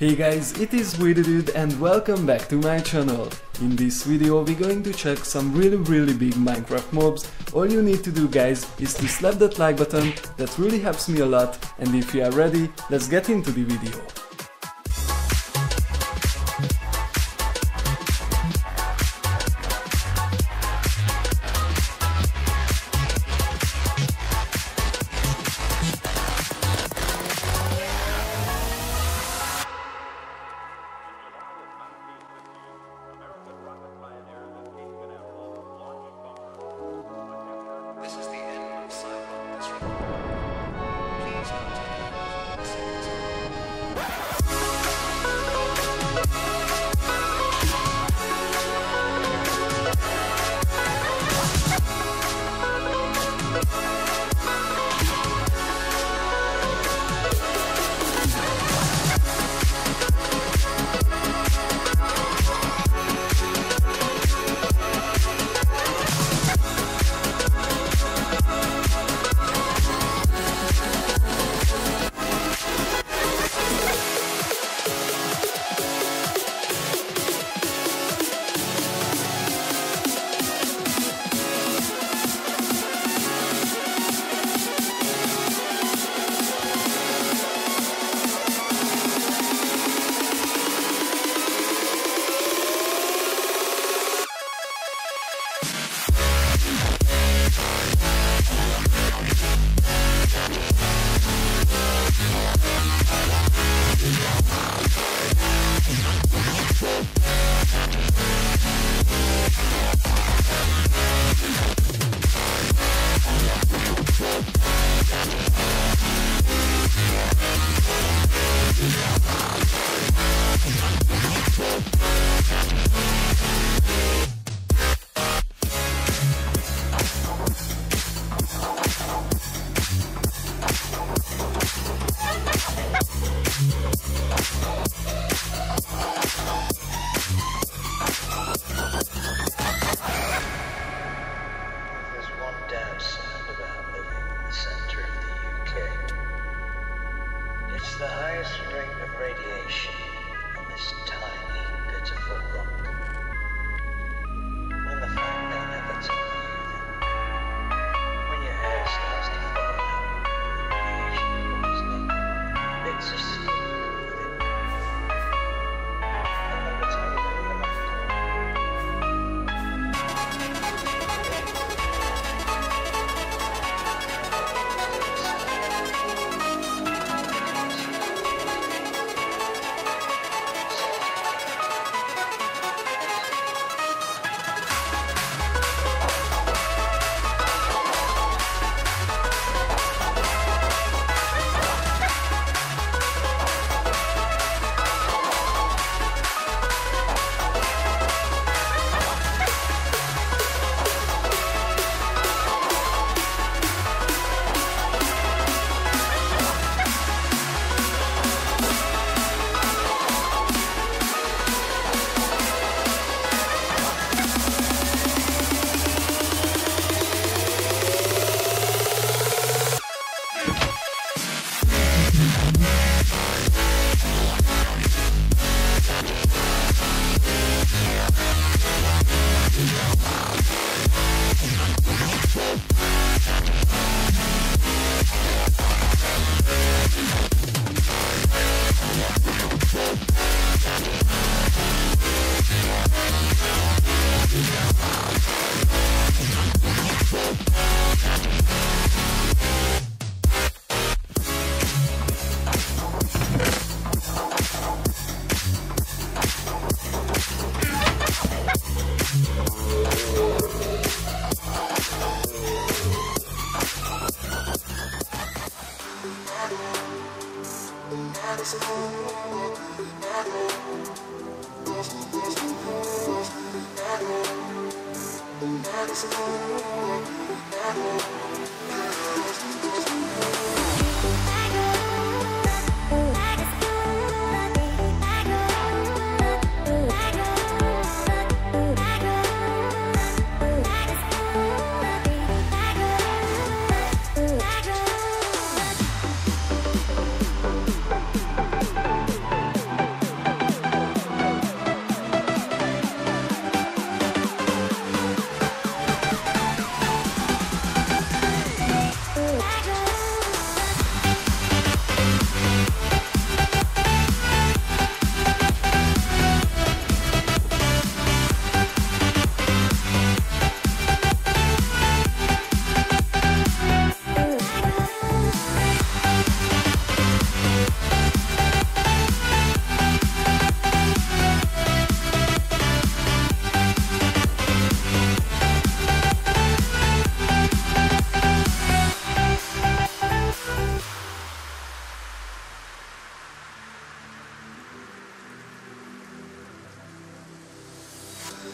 Hey guys, it is Dude and welcome back to my channel. In this video we're going to check some really really big Minecraft mobs. All you need to do guys is to slap that like button, that really helps me a lot and if you are ready, let's get into the video. The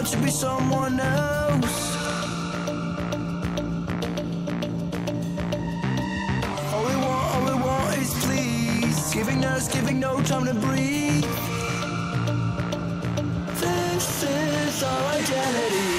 Want to be someone else. All we want, all we want is please. Giving us, giving no time to breathe. This is our identity.